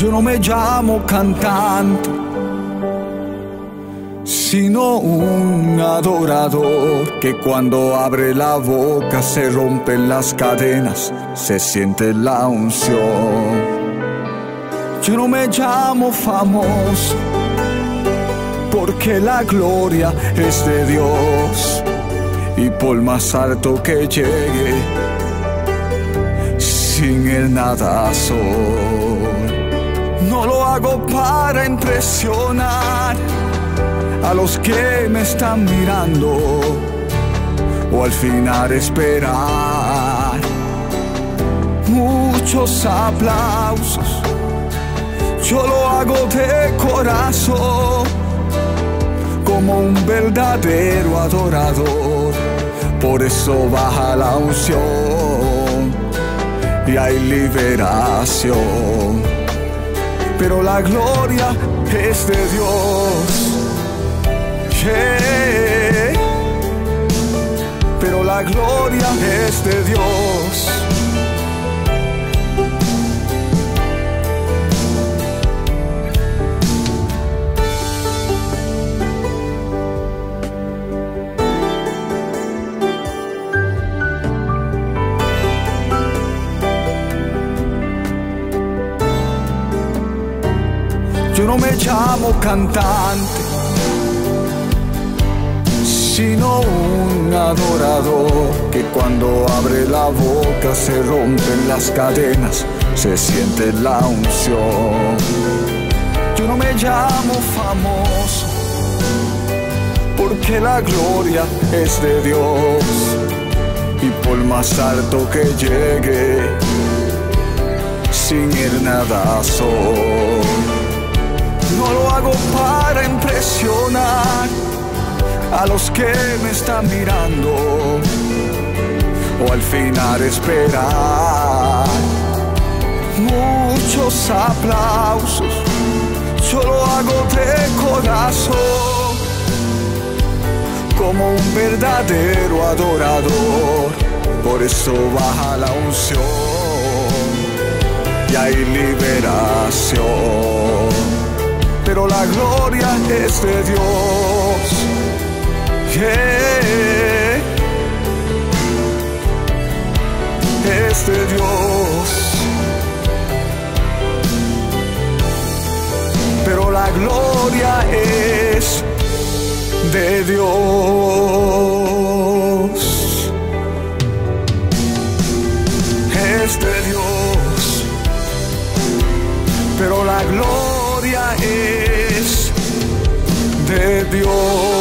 Yo no me llamo cantante, sino un adorador que cuando abre la boca se rompen las cadenas, se siente la unción. Yo no me llamo famoso, porque la gloria es de Dios. Y por más alto que llegue, sin él nada soy. No lo hago para impresionar a los que me están mirando o al final esperar muchos aplausos. Yo lo hago de corazón como un verdadero adorador. Por eso baja la unción y hay liberación. Pero la gloria es de Dios. Yeah. Pero la gloria es de Dios. Yo no me llamo cantante, sino un adorador que cuando abre la boca se rompen las cadenas, se siente la unción. Yo no me llamo famoso, porque la gloria es de Dios. Y por más alto que llegue, sin él nada soy. No lo hago para impresionar a los que me están mirando o al final esperar muchos aplausos. Yo lo hago de corazón como un verdadero adorador. Por eso baja la unción y hay liberación pero la gloria es de Dios. Yeah. Es de Dios. Pero la gloria es de Dios. Es de Dios. Pero la gloria es de Dios.